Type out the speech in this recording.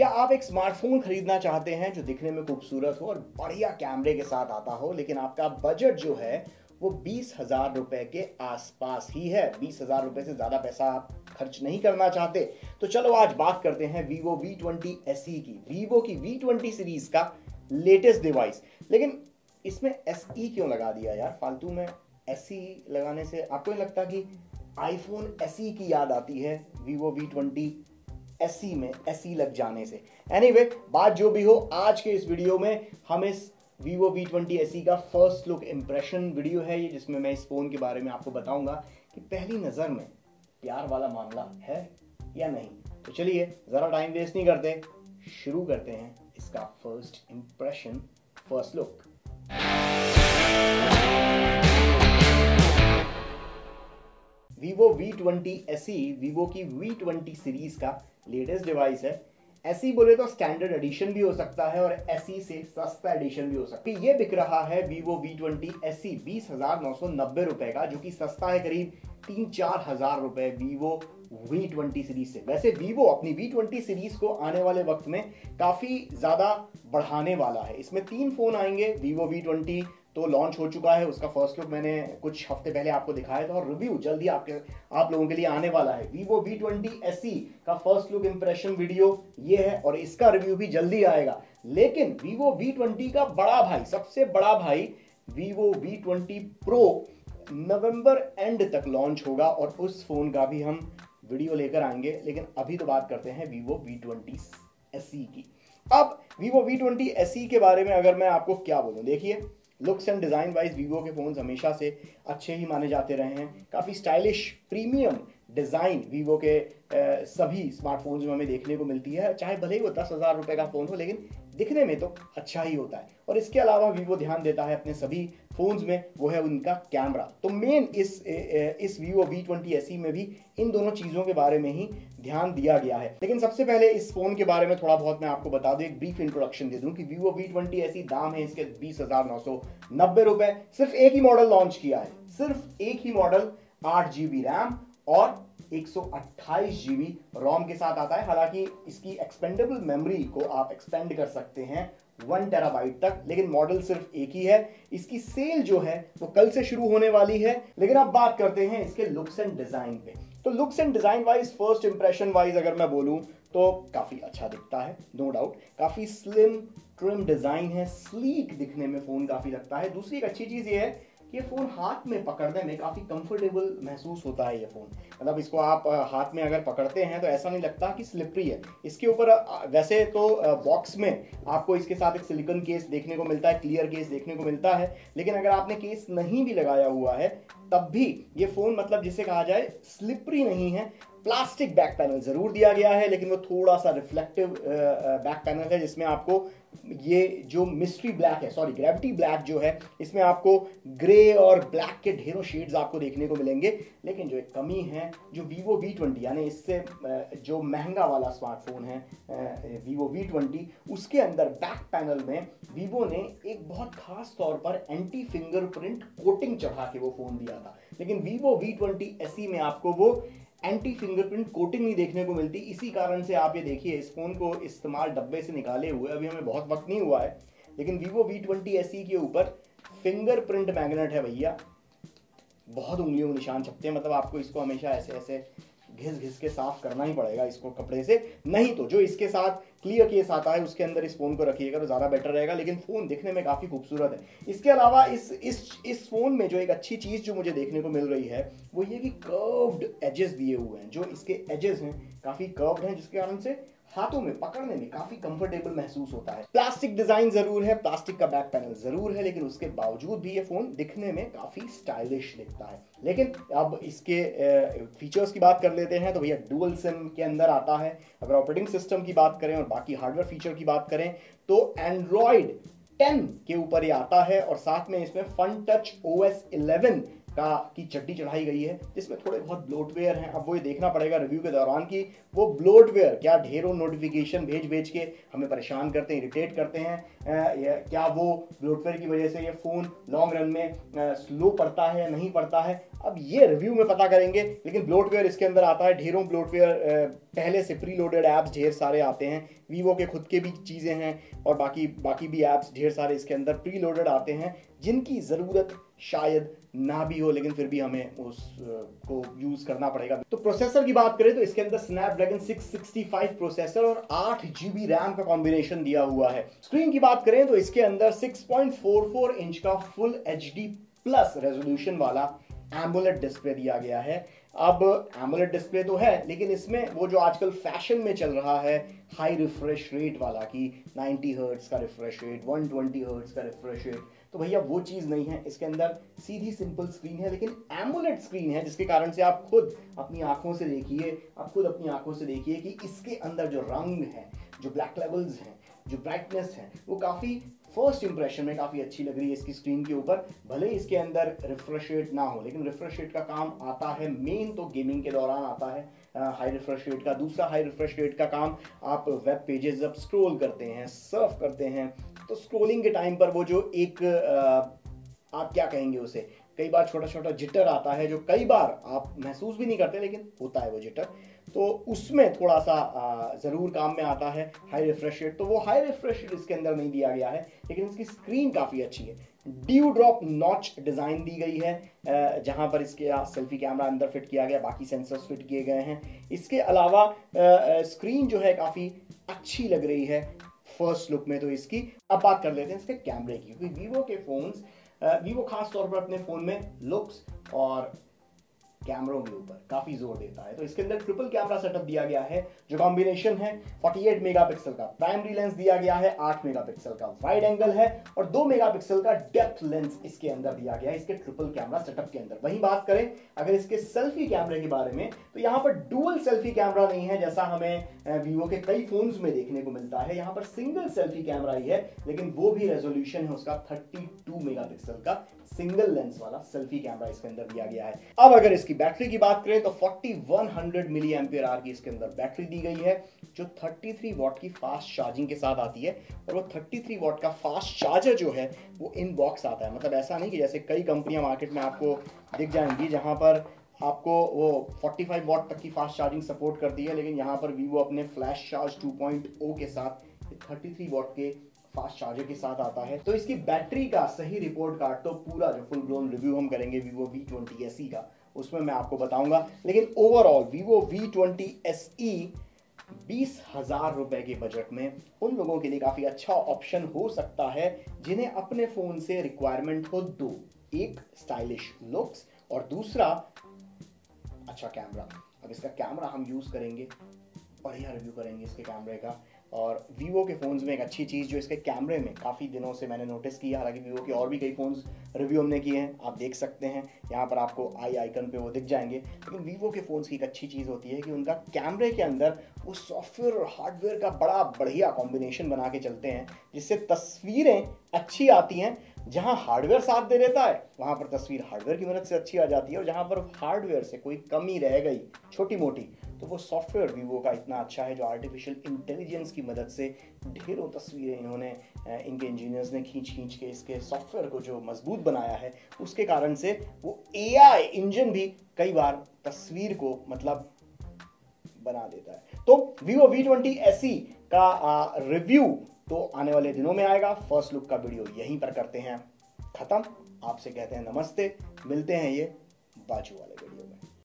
क्या आप एक स्मार्टफ़ोन खरीदना चाहते हैं जो दिखने में खूबसूरत हो और बढ़िया कैमरे के साथ आता हो, लेकिन आपका बजट जो है, वो बीस हज़ार रुपए के आसपास ही है। बीस हज़ार रुपए से ज़्यादा पैसा आप खर्च नहीं करना चाहते। तो चलो आज बात करते हैं वीवो वी ट्वेंटी एस की। वीवो की वी ट्वेंटी सीरीज़ का लेटेस्ट डिवाइस लेकिन इसमें एस ई क्यों लगा दिया यार? फालतू में एस लगाने से आपको नहीं लगता कि आईफोन एस की याद आती है वीवो वी ट्वेंटी एस में एस लग जाने से। एनीवे anyway, बात जो भी हो आज के इस वीडियो में हम इस वीवो वी ट्वेंटी एस का फ़र्स्ट लुक इम्प्रेशन वीडियो है ये जिसमें मैं इस फ़ोन के बारे में आपको बताऊँगा कि पहली नज़र में प्यार वाला मामला है या नहीं। तो चलिए ज़रा टाइम वेस्ट नहीं करते शुरू करते हैं इसका first impression first look Vivo V twenty S Vivo की वी ट्वेंटी सीरीज़ का लेटेस्ट डिवाइस है। ऐसी बोले तो स्टैंडर्ड एडिशन भी हो सकता है और एसी से सस्ता एडिशन भी हो सकता है। ये बिक रहा है वीवो वी ट्वेंटी एस बीस हज़ार नौ सौ नब्बे रुपए का, जो कि सस्ता है करीब तीन चार हज़ार रुपए वीवो वी ट्वेंटी सीरीज़ से। वैसे वीवो अपनी वी ट्वेंटी सीरीज़ को आने वाले वक्त में काफ़ी ज़्यादा बढ़ाने वाला है। इसमें तीन फ़ोन आएँगे वीवो वी ट्वेंटी तो लॉन्च हो चुका है, उसका फ़र्स्ट लुक मैंने कुछ हफ़्ते पहले आपको दिखाया था और रिव्यू जल्दी आपके, आप लोगों के लिए आने वाला है। वीवो वी ट्वेंटी एस का फ़र्स्ट लुक इंप्रेशन वीडियो ये है और इसका रिव्यू भी जल्दी आएगा। लेकिन वीवो वी ट्वेंटी का बड़ा भाई, सबसे बड़ा भाई Vivo V twenty pro November end तक लॉन्च होगा और उस फ़ोन का भी हम वीडियो लेकर आएँगे। लेकिन अभी तो बात करते हैं वीवो वी ट्वेंटी एस की। अब वीवो वी ट्वेंटी एस के बारे में अगर मैं आपको क्या बोलूँ, देखिए looks and design wise Vivo के फ़ोन्स हमेशा से अच्छे ही माने जाते रहे हैं। काफ़ी स्टाइलिश प्रीमियम डिज़ाइन वीवो के सभी स्मार्टफोन्स में हमें देखने को मिलती है। चाहे भले ही वो दस हज़ार रुपये का फ़ोन हो, लेकिन दिखने में तो अच्छा ही होता है। और इसके अलावा वीवो ध्यान देता है अपने सभी फोन्स में, वो है उनका कैमरा तो मेन इस इस वीवो वी ट्वेंटी एस में भी इन दोनों चीज़ों के बारे में ही ध्यान दिया गया है। लेकिन सबसे पहले इस फ़ोन के बारे में थोड़ा बहुत मैं आपको बता दूँ, एक ब्रीफ इंट्रोडक्शन दे दूँ कि वी ट्वेंटी ऐसी दाम है, इसके बीस हज़ार नौ सौ नब्बे रुपए। सिर्फ़ एक ही मॉडल लॉन्च किया है। सिर्फ़ एक ही मॉडल आठ जीबी रैम और एक सौ जीबी रोम के साथ आता है। हालाँकि इसकी एक्सपेंडेबल मेमोरी को आप एक्सपेंड कर सकते हैं वन टेराबाइट तक, लेकिन मॉडल सिर्फ़ एक ही है। इसकी सेल जो है, वो कल से शुरू होने वाली है। लेकिन अब बात करते हैं इसके लुक्स एंड डिज़ाइन पे। तो looks and design wise first impression wise अगर मैं बोलूँ तो काफ़ी अच्छा दिखता है नो डाउट काफ़ी स्लिम ट्रिम डिज़ाइन है स्लीक दिखने में फ़ोन काफ़ी लगता है. दूसरी एक अच्छी चीज़ ये है ये फ़ोन हाथ में पकड़ने में काफ़ी कंफर्टेबल महसूस होता है ये फ़ोन मतलब इसको आप हाथ में अगर पकड़ते हैं तो ऐसा नहीं लगता कि स्लिपरी है. इसके ऊपर वैसे तो बॉक्स में आपको इसके साथ एक सिलिकन केस देखने को मिलता है क्लियर केस देखने को मिलता है. लेकिन अगर आपने केस नहीं भी लगाया हुआ है, तब भी ये फ़ोन मतलब जिसे कहा जाए स्लिपरी नहीं है. प्लास्टिक बैक पैनल ज़रूर दिया गया है, लेकिन वो थोड़ा सा रिफ्लेक्टिव बैक पैनल है जिसमें आपको ये जो मिस्ट्री ब्लैक है सॉरी ग्रेविटी ब्लैक जो है, इसमें आपको ग्रे और ब्लैक के ढेरों शेड्स आपको देखने को मिलेंगे। लेकिन जो एक कमी है, जो वीवो वी ट्वेंटी यानी इससे जो महँगा वाला स्मार्टफ़ोन है वीवो वी ट्वेंटी उसके अंदर बैक पैनल में वीवो ने एक बहुत खास तौर पर एंटी फिंगरप्रिंट कोटिंग चढ़ा के वो फ़ोन दिया था। लेकिन वीवो वी ट्वेंटी में आपको वो एंटी फिंगरप्रिंट कोटिंग नहीं देखने को मिलती। इसी कारण से आप ये देखिए, इस फ़ोन को इस्तेमाल डब्बे से निकाले हुए अभी हमें बहुत वक्त नहीं हुआ है, लेकिन वीवो वी ट्वेंटी एस के ऊपर फिंगरप्रिंट मैग्नेट है भैया। बहुत उंगलियों निशान छपते हैं मतलब आपको इसको हमेशा ऐसे ऐसे घिस घिस के साफ़ करना ही पड़ेगा इसको कपड़े से। नहीं तो जो इसके साथ क्लियर केस आता है, उसके अंदर इस फ़ोन को रखिएगा तो ज़्यादा बेटर रहेगा, लेकिन फ़ोन दिखने में काफ़ी खूबसूरत है। इसके अलावा इस इस इस फ़ोन में जो एक अच्छी चीज़ जो मुझे देखने को मिल रही है, वो ये कि कर्व्ड एजेस दिए हुए हैं। जो इसके एजेस हैं, काफ़ी कर्व्ड हैं, जिसके कारण से हाथों में पकड़ने में काफ़ी कंफर्टेबल महसूस होता है। प्लास्टिक डिज़ाइन ज़रूर है प्लास्टिक का बैक पैनल ज़रूर है, लेकिन उसके बावजूद भी ये फ़ोन दिखने में काफ़ी स्टाइलिश दिखता है। लेकिन अब इसके फीचर्स की बात कर लेते हैं तो भैया डुअल सिम के अंदर आता है। अगर ऑपरेटिंग सिस्टम की बात करें और बाकी हार्डवेयर फीचर की बात करें तो एंड्रॉयड 10 के ऊपर ये आता है और साथ में इसमें fun touch O S eleven का की चड्डी चढ़ाई गई है, जिसमें थोड़े बहुत ब्लोटवेयर हैं। अब वो ये देखना पड़ेगा रिव्यू के दौरान कि वो ब्लोटवेयर क्या ढेरों नोटिफिकेशन भेज भेज के हमें परेशान करते हैं इरिटेट करते हैं क्या वो ब्लोटवेयर की वजह से ये फ़ोन लॉन्ग रन में स्लो पड़ता है या नहीं पड़ता है अब ये रिव्यू में पता करेंगे, लेकिन ब्लोटवेयर इसके अंदर आता है, ढेरों ब्लोटवेयर पहले से प्री लोडेड ऐप्स ढेर सारे आते हैं वीवो के खुद के भी चीज़ें हैं, और बाकी बाकी भी ऐप्स ढेर सारे इसके अंदर प्री लोडेड आते हैं, जिनकी ज़रूरत शायद ना भी हो, लेकिन फिर भी हमें उसको यूज़ करना पड़ेगा। तो प्रोसेसर की बात करें तो इसके अंदर स्नैपड्रैगन 665 प्रोसेसर और आठ जीबी रैम का कॉम्बिनेशन दिया हुआ है। स्क्रीन की बात करें तो इसके अंदर 6.44 इंच का फुल एचडी प्लस रेजोल्यूशन वाला एम्बुलेट डिस्प्ले दिया गया है। अब एम्बुलेट डिस्प्ले तो है, लेकिन इसमें वो जो आजकल फ़ैशन में चल रहा है हाई रिफ्रेश रेट वाला कि 90 हर्ट्स का रिफ्रेश रेट 120 हर्ट्स का रिफ्रेश रेट तो भैया वो चीज़ नहीं है। इसके अंदर सीधी सिंपल स्क्रीन है, लेकिन एम्बुलेट स्क्रीन है, जिसके कारण से आप खुद अपनी आँखों से देखिए, आप खुद अपनी आँखों से देखिए कि इसके अंदर जो रंग है, जो ब्लैक लेवल्स हैं, जो ब्राइटनेस है, वो काफ़ी फ़र्स्ट इंप्रेशन में काफ़ी अच्छी लग रही है इसकी स्क्रीन के ऊपर भले इसके अंदर रिफ्रेश रेट ना हो लेकिन रिफ्रेश रेट का काम आता है मेन तो गेमिंग के दौरान आता है हाई रिफ्रेश रेट का। दूसरा हाई रिफ्रेश रेट का काम आप वेब पेजेस जब स्क्रॉल करते हैं सर्फ करते हैं तो स्क्रोलिंग के टाइम पर वो जो एक आ, आप क्या कहेंगे उसे? कई बार छोटा छोटा जिटर आता है जो कई बार आप महसूस भी नहीं करते, लेकिन होता है वो जिटर। तो उसमें थोड़ा सा ज़रूर काम में आता है हाई रिफ्रेश रेट तो वो हाई रिफ्रेश रेट इसके अंदर नहीं दिया गया है, लेकिन इसकी स्क्रीन काफ़ी अच्छी है। ड्यू ड्रॉप नॉच डिज़ाइन दी गई है जहाँ पर इसके सेल्फी कैमरा अंदर फिट किया गया, बाकी सेंसर्स फिट किए गए हैं। इसके अलावा स्क्रीन जो है काफ़ी अच्छी लग रही है फ़र्स्ट लुक में तो इसकी। अब बात कर लेते हैं इसके कैमरे की, क्योंकि वीवो के फोन्स वीवो खास तौर पर अपने फ़ोन में लुक्स और कैमरों के ऊपर, काफ़ी ज़ोर देता है। तो इसके अंदर ट्रिपल कैमरा सेटअप दिया गया है, जो कॉम्बिनेशन है 48 मेगापिक्सल का। प्राइमरी लेंस दिया गया है 8 मेगापिक्सल का। वाइड एंगल है और 2 मेगापिक्सल का डेप्थ लेंस इसके अंदर दिया गया है, इसके ट्रिपल कैमरा सेटअप के अंदर। वही बात करें, अगर इसके सेल्फी कैमरे के बारे में तो यहाँ पर डुअल सेल्फी कैमरा नहीं है, जैसा हमें वीवो के कई फ़ोन में देखने को मिलता है। यहाँ पर सिंगल सेल्फी कैमरा ही है, लेकिन वो भी रेजोल्यूशन है उसका थर्टी टू का। सिंगल लेंस वाला सेल्फी कैमरा इसके अंदर दिया गया है। अब अगर इसकी बैटरी की बात करें तो 4100 मिली एम्पियर आर की इसके अंदर बैटरी दी गई है, जो 33 वॉट की फास्ट चार्जिंग के साथ आती है और वो 33 वॉट का फास्ट चार्जर जो है, वो इन बॉक्स आता है। मतलब ऐसा नहीं कि जैसे कई कंपनियाँ मार्केट में आपको दिख जाएँगी जहाँ पर आपको वो 45 वॉट तक की फास्ट चार्जिंग सपोर्ट करती है, लेकिन यहाँ पर वीवो अपने फ्लैश चार्ज 2.0 के साथ 33 वॉट के फास्ट चार्जर के साथ आता है। तो इसकी बैटरी का सही रिपोर्ट कार्ड तो पूरा जो फुल ब्लोन रिव्यू हम करेंगे वीवो वी ट्वेंटी एस का। उसमें मैं आपको बताऊँगा। लेकिन overall Vivo V twenty S बीस हज़ार रुपए के बजट में उन लोगों के लिए काफ़ी अच्छा ऑप्शन हो सकता है, जिन्हें अपने फ़ोन से रिक्वायरमेंट हो दो। एक स्टाइलिश लुक्स और दूसरा अच्छा कैमरा अब इसका कैमरा हम यूज़ करेंगे, बढ़िया रिव्यू करेंगे इसके कैमरे का। और वीवो के फ़ोन्स में एक अच्छी चीज़ जो इसके कैमरे में काफ़ी दिनों से मैंने नोटिस किया हालाँकि वीवो के और भी कई फ़ोन्स रिव्यू हमने किए हैं, आप देख सकते हैं। यहाँ पर आपको आई आइकन पे वो दिख जाएँगे। लेकिन वीवो के फ़ोन्स की एक अच्छी चीज़ होती है कि उनका कैमरे के अंदर वो सॉफ्टवेयर और हार्डवेयर का बड़ा बढ़िया कॉम्बिनेशन बना के चलते हैं, जिससे तस्वीरें अच्छी आती हैं। जहाँ हार्डवेयर साथ दे देता है, वहाँ पर तस्वीर हार्डवेयर की मदद से अच्छी आ जाती है और जहाँ पर हार्डवेयर से कोई कमी रह गई छोटी मोटी तो वो सॉफ्टवेयर वीवो का इतना अच्छा है जो आर्टिफिशियल इंटेलिजेंस की मदद से ढेरों तस्वीरें इन्होंने इनके इंजीनियर्स ने खींच खींच के इसके सॉफ्टवेयर को जो मज़बूत बनाया है, उसके कारण से वो एआई इंजन भी कई बार तस्वीर को मतलब बना देता है। तो वीवो वी ट्वेंटी एस का रिव्यू तो आने वाले दिनों में आएगा। फ़र्स्ट लुक का वीडियो यहीं पर करते हैं। खत्म। आपसे कहते हैं नमस्ते। मिलते हैं ये बाजू वाले वीडियो में।